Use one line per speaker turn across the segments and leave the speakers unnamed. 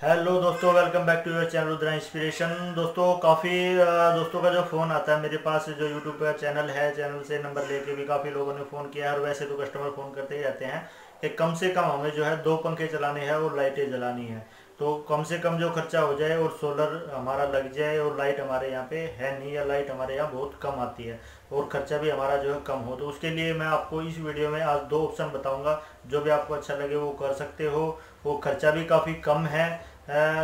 Hello दोस्तों welcome back to your channel Rudra inspiration दोस्तों, काफ़ी दोस्तों का जो फ़ोन आता है मेरे पास, जो यूट्यूब पर चैनल है चैनल से नंबर लेके भी काफ़ी लोगों ने फ़ोन किया है और वैसे तो कस्टमर फ़ोन करते ही रहते हैं कि कम से कम हमें जो है दो पंखे चलाने हैं और लाइटें जलानी है। तो कम से कम जो खर्चा हो जाए और सोलर हमारा लग जाए और लाइट हमारे यहाँ पे है नहीं या लाइट हमारे यहाँ बहुत कम आती है और खर्चा भी हमारा जो है कम हो तो उसके लिए मैं आपको इस वीडियो में आज दो ऑप्शन बताऊँगा, जो भी आपको अच्छा लगे वो कर सकते हो। वो खर्चा भी काफ़ी कम है।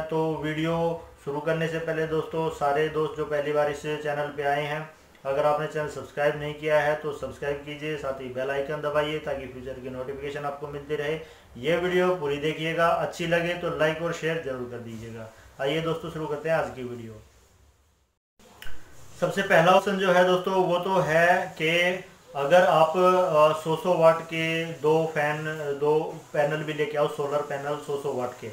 तो वीडियो शुरू करने से पहले दोस्तों, सारे दोस्त जो पहली बार इस चैनल पर आए हैं अगर आपने चैनल सब्सक्राइब नहीं किया है तो सब्सक्राइब कीजिए, साथ ही बेल आइकन दबाइए ताकि फ्यूचर की नोटिफिकेशन आपको मिलती रहे। ये वीडियो पूरी देखिएगा, अच्छी लगे तो लाइक और शेयर ज़रूर कर दीजिएगा। आइए दोस्तों, शुरू करते हैं आज की वीडियो। सबसे पहला ऑप्शन जो है दोस्तों, वो तो है कि अगर आप सौ सौ वाट के दो फ़ैन दो पैनल भी लेके आओ सोलर पैनल सौ सौ वाट के।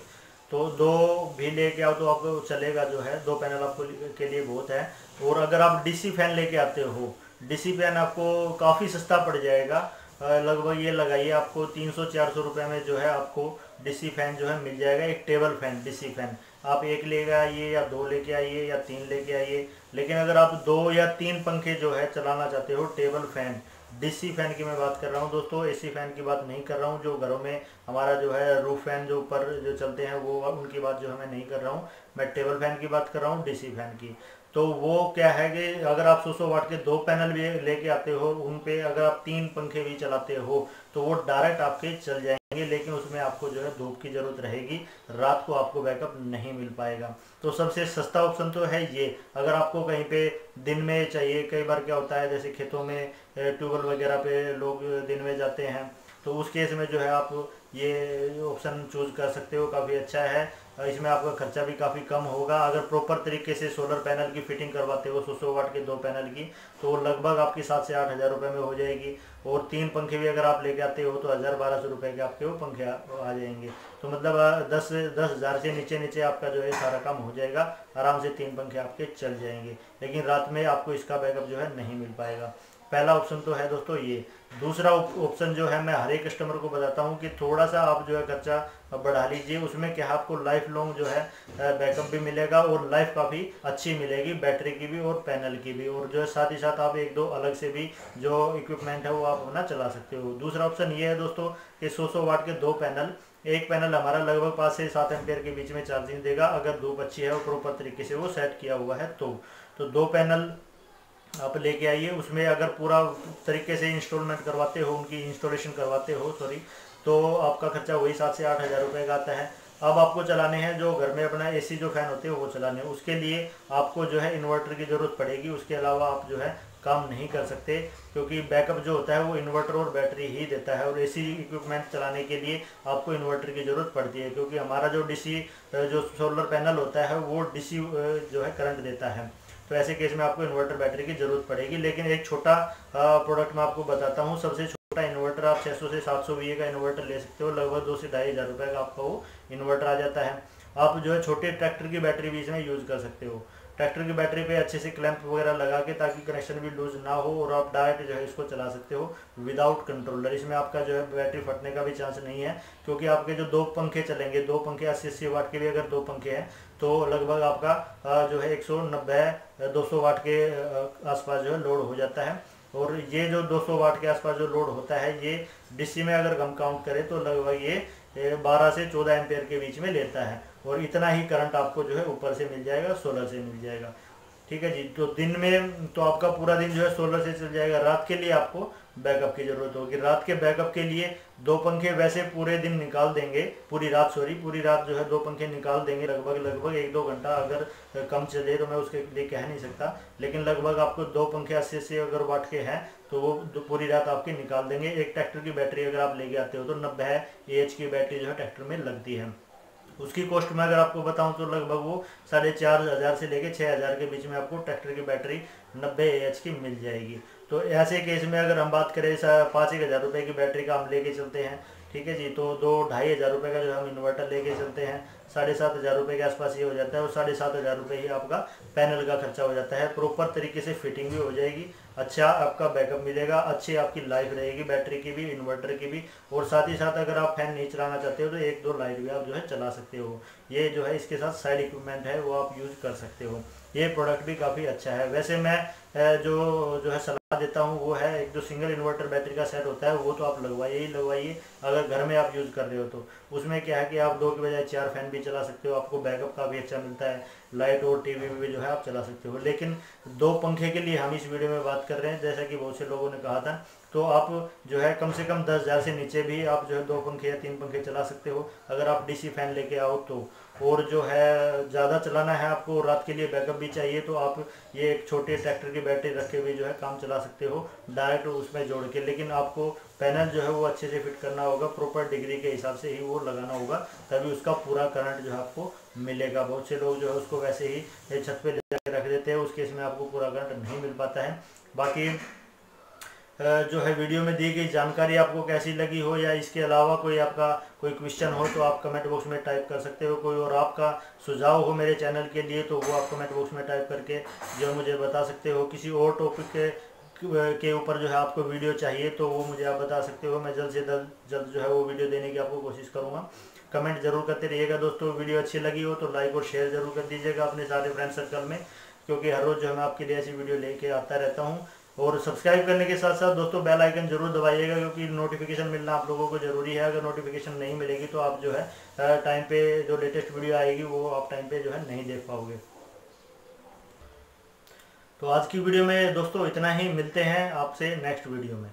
तो दो भी लेके आओ तो आपको चलेगा जो है, दो पैनल आपको के लिए बहुत है। और अगर आप डीसी फ़ैन लेके आते हो डीसी फ़ैन आपको काफ़ी सस्ता पड़ जाएगा। लगभग ये लगाइए आपको तीन सौ चार सौ रुपये में जो है आपको डीसी फ़ैन जो है मिल जाएगा, एक टेबल फ़ैन डीसी फ़ैन आप एक लेके आइए या दो लेके आइए या तीन लेके आइए। लेकिन अगर आप दो या तीन पंखे जो है चलाना चाहते हो टेबल फ़ैन डीसी फ़ैन की मैं बात कर रहा हूँ। दोस्तों, एसी फ़ैन की बात नहीं कर रहा हूँ। जो घरों में हमारा जो है रूफ फ़ैन जो ऊपर जो चलते हैं, वो उनकी बात जो है मैं नहीं कर रहा हूँ। मैं टेबल फ़ैन की बात कर रहा हूँ डीसी फ़ैन की। तो वो क्या है कि अगर आप सौ सौ वाट के दो पैनल भी लेके आते हो, उन पे अगर आप तीन पंखे भी चलाते हो तो वो डायरेक्ट आपके चल जाएँगे, लेकिन उसमें आपको जो है धूप की ज़रूरत रहेगी, रात को आपको बैकअप नहीं मिल पाएगा। तो सबसे सस्ता ऑप्शन तो है ये। अगर आपको कहीं पे दिन में चाहिए, कई बार क्या होता है, जैसे खेतों में ट्यूबवेल वगैरह पे लोग दिन में जाते हैं तो उस केस में जो है आप ये ऑप्शन चूज़ कर सकते हो, काफ़ी अच्छा है। इसमें आपका खर्चा भी काफ़ी कम होगा। अगर प्रॉपर तरीके से सोलर पैनल की फिटिंग करवाते हो सौ सौ वाट के दो पैनल की तो लगभग आपकी सात से आठ हज़ार रुपये में हो जाएगी। और तीन पंखे भी अगर आप लेके आते हो तो हज़ार बारह सौ रुपये के आपके वो पंखे आ जाएँगे। तो मतलब दस दस हज़ार से नीचे नीचे आपका जो है सारा काम हो जाएगा। आराम से तीन पंखे आपके चल जाएँगे। लेकिन रात में आपको इसका बैकअप जो है नहीं मिल पाएगा। पहला ऑप्शन तो है दोस्तों ये। दूसरा ऑप्शन जो है, मैं हर कस्टमर को बताता हूँ कि थोड़ा सा आप जो है खर्चा बढ़ा लीजिए। उसमें क्या आपको लाइफ लॉन्ग जो है बैकअप भी मिलेगा और लाइफ काफ़ी अच्छी मिलेगी बैटरी की भी और पैनल की भी। और जो है, साथ ही साथ आप एक दो अलग से भी जो इक्विपमेंट है, वो आप अपना चला सकते हो। दूसरा ऑप्शन ये है दोस्तों कि सौ सौ वाट के दो पैनल एक पैनल हमारा लगभग पाँच से सात एम्पेयर के बीच में चार्जिंग देगा। अगर धूप अच्छी है और प्रॉपर तरीके से वो सेट किया हुआ है तो। तो दो पैनल आप लेके आइए। उसमें अगर पूरा तरीके से इंस्टॉलमेंट करवाते हो, उनकी इंस्टॉलेशन करवाते हो सॉरी तो आपका खर्चा वही सात से आठ हज़ार रुपये का आता है। अब आपको चलाने हैं जो घर में अपना एसी जो फ़ैन होते हैं, वो चलाने हैं। उसके लिए आपको जो है इन्वर्टर की ज़रूरत पड़ेगी। उसके अलावा आप जो है काम नहीं कर सकते, क्योंकि बैकअप जो होता है, वो इन्वर्टर और बैटरी ही देता है। और एसी इक्विपमेंट चलाने के लिए आपको इन्वर्टर की ज़रूरत पड़ती है, क्योंकि हमारा जो डीसी जो सोलर पैनल होता है, वो डीसी जो है करंट देता है। तो ऐसे केस में आपको इन्वर्टर बैटरी की ज़रूरत पड़ेगी, लेकिन एक छोटा प्रोडक्ट मैं आपको बताता हूँ। सबसे छोटा इन्वर्टर आप 600 से 700 सौ का इन्वर्टर ले सकते हो। लगभग दो से ढाई हज़ार रुपये का आपका वो इन्वर्टर आ जाता है। आप जो है छोटे ट्रैक्टर की बैटरी भी इसमें यूज़ कर सकते हो। ट्रैक्टर की बैटरी पे अच्छे से क्लैंप वगैरह लगा के ताकि कनेक्शन भी लूज ना हो और आप डायरेक्ट जो है इसको चला सकते हो विदाउट कंट्रोलर। इसमें आपका जो है बैटरी फटने का भी चांस नहीं है, क्योंकि आपके जो दो पंखे चलेंगे, दो पंखे अस्सी अस्सी वाट के भी अगर दो पंखे हैं तो लगभग आपका जो है एक सौ नब्बे दो सौ वाट के आसपास जो है लोड हो जाता है। और ये जो 200 वाट के आसपास जो लोड होता है, ये डीसी में अगर हम काउंट करें तो लगभग ये 12 से 14 एम्पेयर के बीच में लेता है। और इतना ही करंट आपको जो है ऊपर से मिल जाएगा सोलर से मिल जाएगा। ठीक है जी? तो दिन में तो आपका पूरा दिन जो है सोलर से चल जाएगा। रात के लिए आपको बैकअप की ज़रूरत होगी। रात के बैकअप के लिए दो पंखे वैसे पूरे दिन निकाल देंगे। पूरी रात सॉरी पूरी रात जो है दो पंखे निकाल देंगे। लगभग लगभग एक दो घंटा अगर कम चले तो मैं उसके लिए कह नहीं सकता। लेकिन लगभग आपको दो पंखे अस्सी अस्सी अगर वाट के हैं तो वो पूरी रात आपके निकाल देंगे। एक ट्रैक्टर की बैटरी अगर आप लेके आते हो तो नब्बे एच की बैटरी जो है ट्रैक्टर में लगती है। उसकी कॉस्ट में अगर आपको बताऊँ तो लगभग वो साढ़े चार हज़ार से लेके छः हज़ार के बीच में आपको ट्रैक्टर की बैटरी नब्बे एच की मिल जाएगी। तो ऐसे केस में अगर हम बात करें पाँच एक हज़ार रुपये की बैटरी का हम लेके चलते हैं, ठीक है जी? तो दो ढाई हज़ार रुपये का जो हम इन्वर्टर लेके चलते हैं, साढ़े सात हज़ार रुपये के आसपास ये हो जाता है और साढ़े सात हज़ार रुपये ही आपका पैनल का खर्चा हो जाता है। प्रॉपर तरीके से फिटिंग भी हो जाएगी। अच्छा आपका बैकअप मिलेगा, अच्छी आपकी लाइफ रहेगी बैटरी की भी इन्वर्टर की भी। और साथ ही साथ अगर आप फ़ैन नहीं चलाना चाहते हो तो एक दो लाइट भी आप जो है चला सकते हो। ये जो है इसके साथ साइड इक्विपमेंट है, वो आप यूज़ कर सकते हो। ये प्रोडक्ट भी काफ़ी अच्छा है। वैसे मैं जो जो है सलाह देता हूँ, वो है एक जो सिंगल इन्वर्टर बैटरी का सेट होता है, वो तो आप लगवाइए ही लगवाइए, अगर घर में आप यूज़ कर रहे हो तो। उसमें क्या है कि आप दो के बजाय चार फ़ैन भी चला सकते हो, आपको बैकअप काफ़ी अच्छा मिलता है। लाइट और टीवी भी जो है आप चला सकते हो। लेकिन दो पंखे के लिए हम इस वीडियो में बात कर रहे हैं, जैसा कि बहुत से लोगों ने कहा था। तो आप जो है, कम से कम दस हज़ार से नीचे भी आप जो है, दो पंखे या तीन पंखे चला सकते हो। अगर आप डीसी फ़ैन लेके आओ तो। और जो है, ज़्यादा चलाना है आपको, रात के लिए बैकअप भी चाहिए तो आप ये एक छोटे ट्रैक्टर की बैटरी रखे हुए जो है, काम चला सकते हो। डायरेक्ट उसमें जोड़ के। लेकिन आपको पैनल जो है, वो अच्छे से फिट करना होगा प्रॉपर डिग्री के हिसाब से ही वो लगाना होगा, तभी उसका पूरा करंट जो है, आपको मिलेगा। बहुत से लोग जो है, उसको वैसे ही छत पे रख देते हैं, उस केस में आपको पूरा करंट नहीं मिल पाता है। बाकी जो है वीडियो में दी गई जानकारी आपको कैसी लगी हो या इसके अलावा कोई आपका कोई क्वेश्चन हो तो आप कमेंट बॉक्स में टाइप कर सकते हो। कोई और आपका सुझाव हो मेरे चैनल के लिए तो वो आप कमेंट बॉक्स में टाइप करके जो मुझे बता सकते हो। किसी और टॉपिक के के ऊपर जो है आपको वीडियो चाहिए तो वो मुझे आप बता सकते हो। मैं जल्द से जल्द जल्द जो है वो वीडियो देने की आपको कोशिश करूँगा। कमेंट ज़रूर करते रहिएगा दोस्तों। वीडियो अच्छी लगी हो तो लाइक और शेयर ज़रूर कर दीजिएगा अपने सारे फ्रेंड सर्कल में। क्योंकि हर रोज़ जो है मैं आपके लिए ऐसी वीडियो लेके आता रहता हूँ। और सब्सक्राइब करने के साथ साथ दोस्तों बेल आइकन ज़रूर दबाइएगा, क्योंकि नोटिफिकेशन मिलना आप लोगों को ज़रूरी है। अगर नोटिफिकेशन नहीं मिलेगी तो आप जो है टाइम पे जो लेटेस्ट वीडियो आएगी, वो आप टाइम पे जो है नहीं देख पाओगे। तो आज की वीडियो में दोस्तों इतना ही। मिलते हैं आपसे नेक्स्ट वीडियो में।